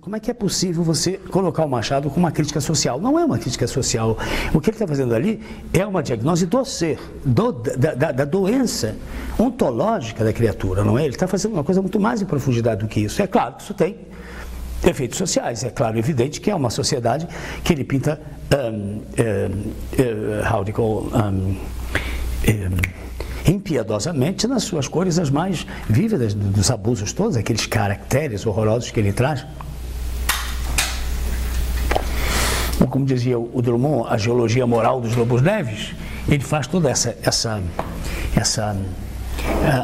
Como é que é possível você colocar o Machado com uma crítica social? Não é uma crítica social. O que ele está fazendo ali é uma diagnose do ser, do, da, da, da, doença ontológica da criatura, não é? Ele está fazendo uma coisa muito mais em profundidade do que isso. É claro que isso tem efeitos sociais. É claro, evidente que é uma sociedade que ele pinta, um, um, uh, how do you call, um, impiedosamente nas suas cores as mais vívidas dos abusos todos, aqueles caracteres horrorosos que ele traz. Como dizia o Drummond, a geologia moral dos lobos neves, ele faz toda essa, essa, essa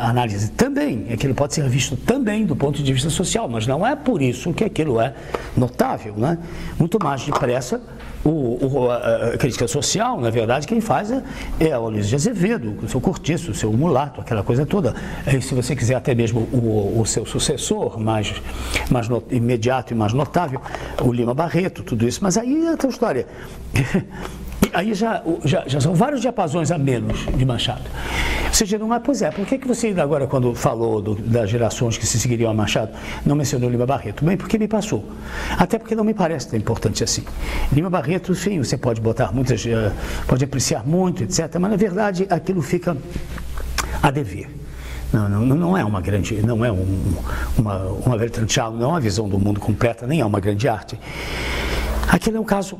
análise também, é pode ser visto também do ponto de vista social, mas não é por isso que aquilo é notável, né? Muito mais depressa o, o, a, crítica social, na verdade, quem faz é, é o Luiz de Azevedo, o seu cortiço, o seu mulato, aquela coisa toda. E se você quiser até mesmo o, o seu sucessor, mais, mais no, imediato e mais notável, o Lima Barreto, tudo isso. Mas aí é outra história. aí já, já, já, são vários diapasões a menos de Machado. Você diz, mas pois é, por que, que você ainda agora, quando falou do, das gerações que se seguiriam a Machado, não mencionou Lima Barreto? Bem, porque me passou. Até porque não me parece tão importante assim. Lima Barreto, sim, você pode botar muitas, uh, pode apreciar muito, etc., mas na verdade aquilo fica a dever. Não, não, não é uma grande, não é um, uma, uma não é uma visão do mundo completa, nem é uma grande arte. Aquele é um caso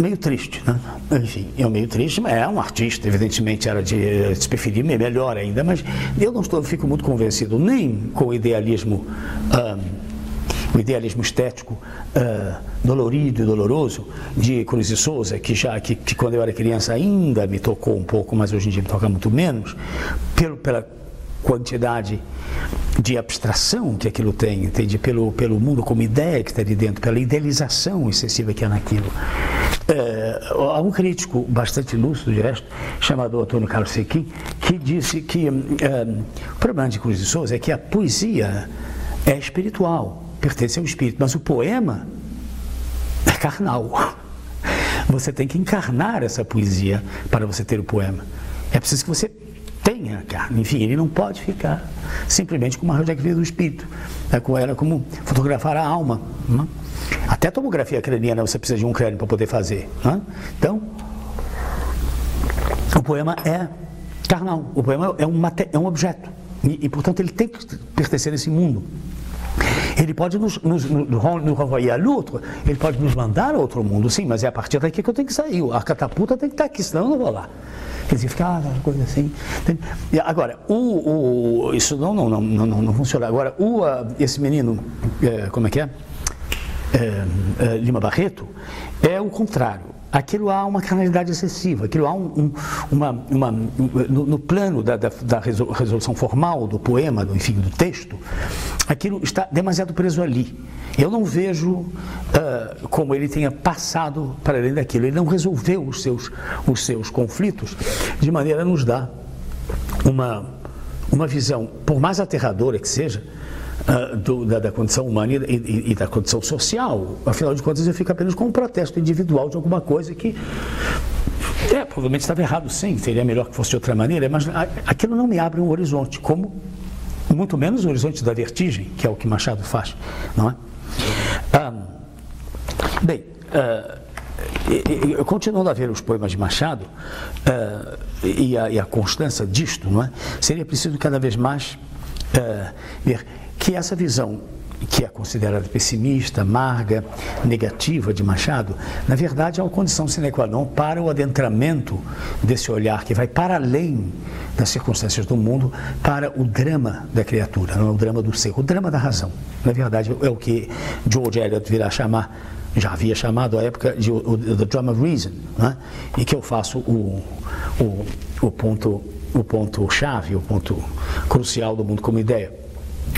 meio triste, né? Enfim, é meio triste, mas é um artista, evidentemente era de eh, se preferir melhor ainda, mas eu não estou, fico muito convencido nem com o idealismo, o idealismo estético dolorido e doloroso de Cruz e Souza, que já que, que, quando eu era criança ainda me tocou um pouco, mas hoje em dia me toca muito menos, pelo, pela quantidade de abstração que aquilo tem, entende? Pelo, pelo mundo como ideia que está ali dentro, pela idealização excessiva que há naquilo. É, há um crítico bastante lúcido, de resto, chamado Antônio Carlos Sequim, que disse que é, o problema de Cruz de Souza é que a poesia é espiritual, pertence ao espírito, mas o poema é carnal. Você tem que encarnar essa poesia para você ter o poema. É preciso que você tenha carne. Enfim, ele não pode ficar simplesmente com uma radiografia do espírito. Era como fotografar a alma. Não? É? Até tomografia craniana você precisa de um crânio para poder fazer. Né? Então, o poema é carnal, o poema é um, é um objeto. E, e, portanto, ele tem que pertencer a esse mundo. Ele pode nos, nos, nos, nos renvoyer ele pode nos mandar a outro mundo, sim, mas é a partir daqui que eu tenho que sair. A catapulta tem que estar aqui, senão eu não vou lá. Uma coisa assim. Agora, o, o, isso não, não, não, não, não funciona. Agora, o, esse menino, é, como é que é? é, é, Lima Barreto, é o contrário. Aquilo há uma canalidade excessiva, aquilo há um, um, uma, uma no, no, plano da, da, da, resolução formal do poema, do, enfim, do texto, aquilo está demasiado preso ali. Eu não vejo uh, como ele tenha passado para além daquilo. Ele não resolveu os seus, os seus conflitos de maneira a nos dar uma, uma visão, por mais aterradora que seja, uh, do, da, da, condição humana e, e, e, da condição social. Afinal de contas, eu fico apenas com um protesto individual de alguma coisa que. É, provavelmente estava errado sim, seria melhor que fosse de outra maneira, mas aquilo não me abre um horizonte, como muito menos o horizonte da vertigem, que é o que Machado faz, não é? Ah, bem, uh, continuando a ver os poemas de Machado uh, e, a, e, a, constância disto, não é? seria preciso cada vez mais uh, ver que essa visão que é considerada pessimista, amarga, negativa de Machado, na verdade é uma condição sine qua non para o adentramento desse olhar que vai para além das circunstâncias do mundo para o drama da criatura, não é o drama do ser, o drama da razão. Na verdade é o que George Eliot virá chamar, já havia chamado à época de the drama of reason, é? e que eu faço o, o, o ponto o ponto chave, o ponto crucial do mundo como ideia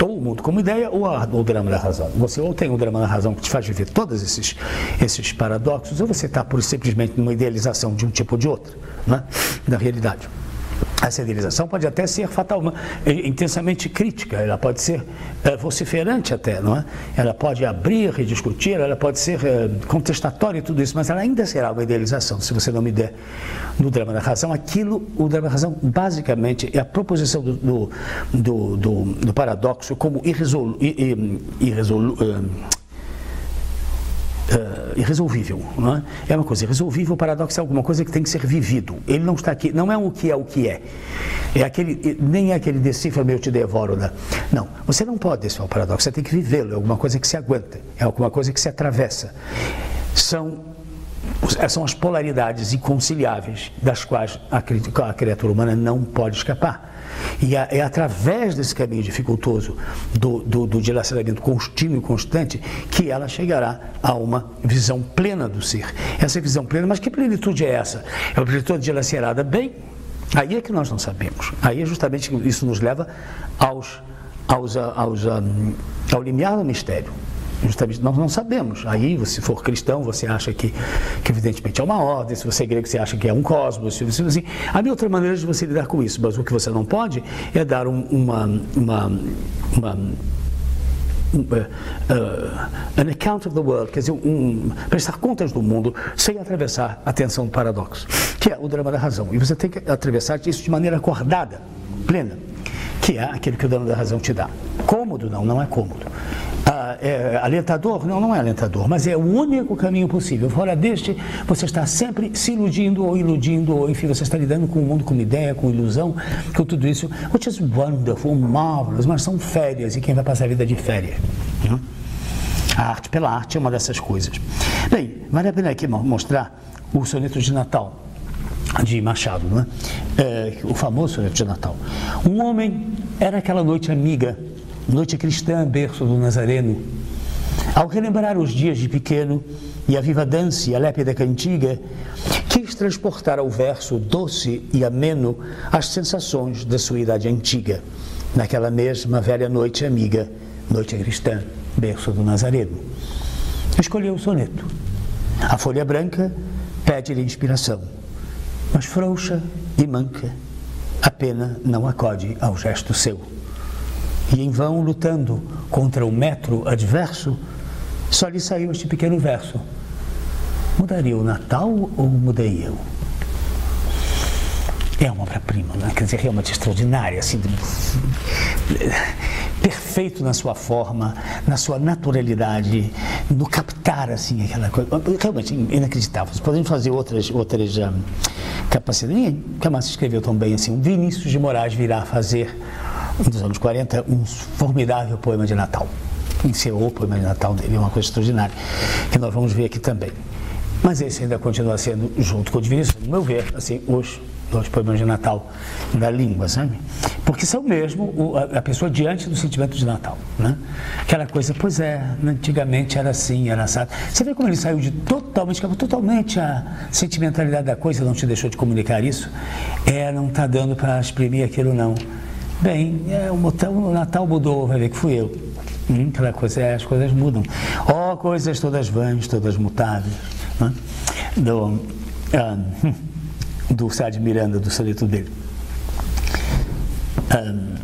ou o mundo como ideia ou a, o drama da razão. Você ou tem o drama da razão que te faz viver todos esses, esses paradoxos, ou você está simplesmente numa idealização de um tipo ou de outro, né, da realidade. Essa idealização pode até ser fatal, intensamente crítica, ela pode ser é, vociferante até, não é? Ela pode abrir e discutir, ela pode ser é, contestatória e tudo isso, mas ela ainda será uma idealização, se você não me der no drama da razão. Aquilo, o drama da razão, basicamente, é a proposição do, do, do, do, do paradoxo como irresolu, irresolu, uh, irresolvível. Não é? é uma coisa irresolvível, paradoxo é alguma coisa que tem que ser vivido. Ele não está aqui, não é o que é o que é. é aquele, nem é aquele decifra-me, te devoro. Né? Não, você não pode decifrar o paradoxo, você tem que vivê-lo, é alguma coisa que se aguenta, é alguma coisa que se atravessa. São são as polaridades inconciliáveis das quais a criatura humana não pode escapar. E é através desse caminho dificultoso do, do, do dilaceramento contínuo e constante que ela chegará a uma visão plena do ser. Essa visão plena, mas que plenitude é essa? É uma plenitude dilacerada bem? Aí é que nós não sabemos. Aí é justamente isso nos leva aos, aos, aos ao limiar do mistério. Justamente nós não sabemos. Aí, se for cristão, você acha que, que evidentemente é uma ordem, se você é grego, você acha que é um cosmos. Se você, assim, há mil outras maneiras de você lidar com isso, mas o que você não pode é dar um, uma, uma, uma Uh, uh, an account of the world, quer dizer, um, prestar contas do mundo sem atravessar a tensão do paradoxo, que é o drama da razão. E você tem que atravessar isso de maneira acordada, plena, que é aquilo que o drama da razão te dá. Cômodo não, não é cômodo é, alentador? Não, não é alentador, mas é o único caminho possível. Fora deste, você está sempre se iludindo ou iludindo, ou enfim, você está lidando com o mundo, com ideia, com ilusão, com tudo isso, which is wonderful, marvelous, mas são férias e quem vai passar a vida de férias? Né? A arte pela arte é uma dessas coisas. Bem, vale a pena aqui mostrar o soneto de Natal de Machado, não é? é o famoso soneto de Natal. Um homem era aquela noite amiga noite cristã, berço do Nazareno. Ao relembrar os dias de pequeno e a viva dança e a lépida cantiga, quis transportar ao verso doce e ameno as sensações da sua idade antiga, naquela mesma velha noite amiga, noite cristã, berço do Nazareno. Escolheu o soneto. A folha branca pede-lhe inspiração, mas frouxa e manca, a pena não acode ao gesto seu e em vão lutando contra o metro adverso, só lhe saiu este pequeno verso: Mudaria o Natal ou mudei eu? É uma obra-prima, né? quer dizer, realmente extraordinária, assim, perfeito na sua forma, na sua naturalidade, no captar assim aquela coisa, realmente inacreditável. Podemos fazer outras outras um, capacidades. Camacho escreveu tão bem assim, o Vinícius de Moraes virá fazer dos anos 40, um formidável poema de Natal. Encerrou o poema de Natal dele, é uma coisa extraordinária, que nós vamos ver aqui também. Mas esse ainda continua sendo, junto com o Vinícius, no meu ver, assim, os dois poemas de Natal da língua, sabe? Porque são mesmo a, pessoa diante do sentimento de Natal, né? Aquela coisa, pois é, antigamente era assim, era assado. Você vê como ele saiu de totalmente, totalmente a sentimentalidade da coisa, não te deixou de comunicar isso? É, não está dando para exprimir aquilo não. Bem, é, o, o Natal mudou, vai ver que fui eu. Hum, aquela coisa, é, as coisas mudam. Oh, coisas todas vãs, todas mutáveis. Né? Do, um, do Sá Miranda, do soneto dele. Um,